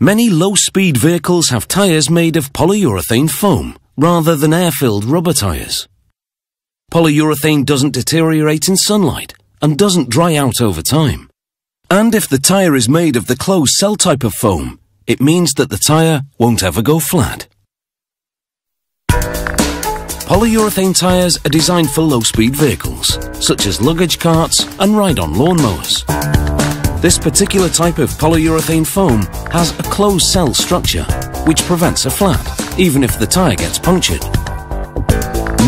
Many low-speed vehicles have tyres made of polyurethane foam rather than air-filled rubber tyres. Polyurethane doesn't deteriorate in sunlight and doesn't dry out over time. And if the tyre is made of the closed cell type of foam, it means that the tyre won't ever go flat. Polyurethane tyres are designed for low-speed vehicles, such as luggage carts and ride-on lawnmowers. This particular type of polyurethane foam has a closed cell structure, which prevents a flat, even if the tyre gets punctured.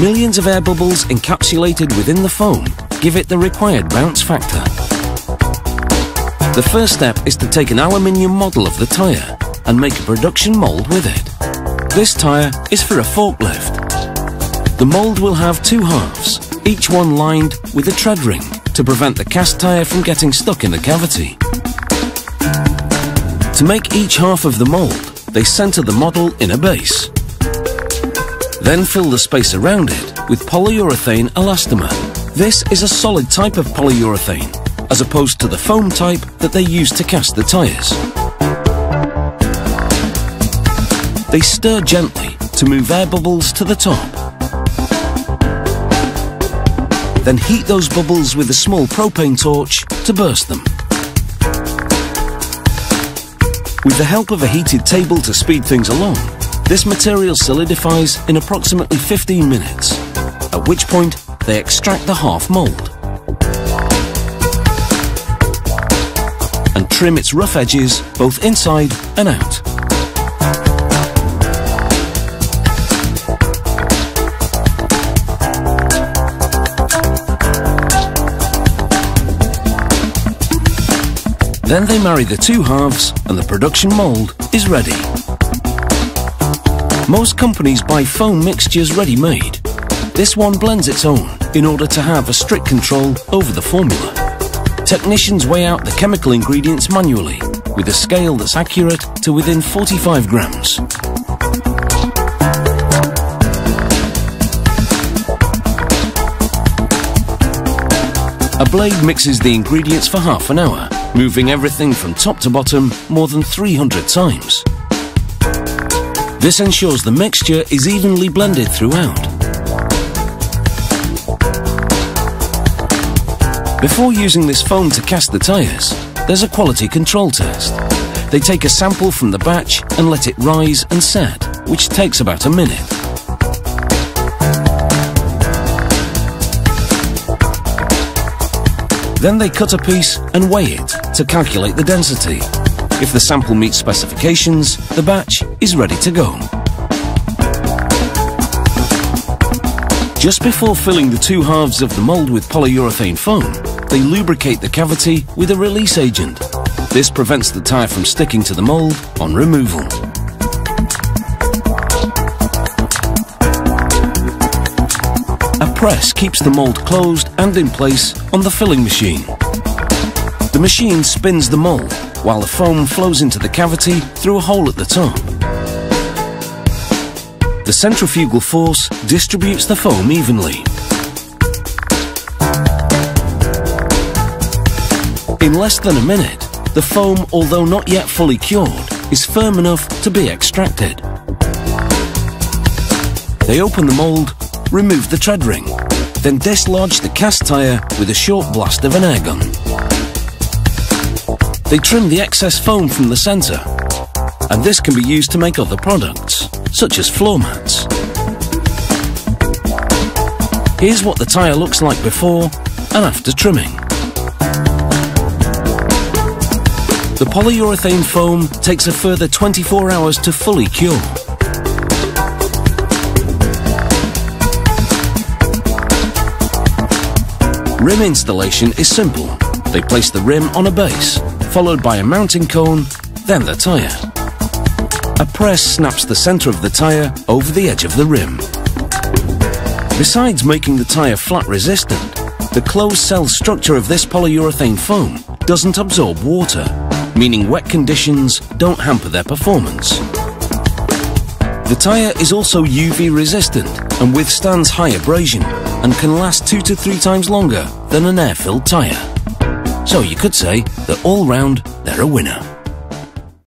Millions of air bubbles encapsulated within the foam give it the required bounce factor. The first step is to take an aluminium model of the tyre and make a production mould with it. This tyre is for a forklift. The mould will have two halves, each one lined with a tread ring to prevent the cast tyre from getting stuck in the cavity. To make each half of the mould, they centre the model in a base. Then fill the space around it with polyurethane elastomer. This is a solid type of polyurethane, as opposed to the foam type that they use to cast the tyres. They stir gently to move air bubbles to the top. Then heat those bubbles with a small propane torch to burst them. With the help of a heated table to speed things along, this material solidifies in approximately 15 minutes, at which point they extract the half mould and trim its rough edges both inside and out. Then they marry the two halves and the production mould is ready. Most companies buy foam mixtures ready-made. This one blends its own in order to have a strict control over the formula. Technicians weigh out the chemical ingredients manually with a scale that's accurate to within 45 grams. A blade mixes the ingredients for half an hour moving everything from top to bottom more than 300 times. This ensures the mixture is evenly blended throughout. Before using this foam to cast the tyres, there's a quality control test. They take a sample from the batch and let it rise and set, which takes about a minute. Then they cut a piece and weigh it to calculate the density. If the sample meets specifications, the batch is ready to go. Just before filling the two halves of the mould with polyurethane foam, they lubricate the cavity with a release agent. This prevents the tyre from sticking to the mould on removal. A press keeps the mould closed and in place on the filling machine. The machine spins the mould while the foam flows into the cavity through a hole at the top. The centrifugal force distributes the foam evenly. In less than a minute, the foam, although not yet fully cured, is firm enough to be extracted. They open the mould remove the tread ring, then dislodge the cast tyre with a short blast of an air gun. They trim the excess foam from the centre, and this can be used to make other products, such as floor mats. Here's what the tyre looks like before and after trimming. The polyurethane foam takes a further 24 hours to fully cure. Rim installation is simple. They place the rim on a base, followed by a mounting cone, then the tyre. A press snaps the centre of the tyre over the edge of the rim. Besides making the tyre flat resistant, the closed cell structure of this polyurethane foam doesn't absorb water, meaning wet conditions don't hamper their performance. The tyre is also UV resistant and withstands high abrasion and can last two to three times longer than an air-filled tyre. So you could say that all round they're a winner.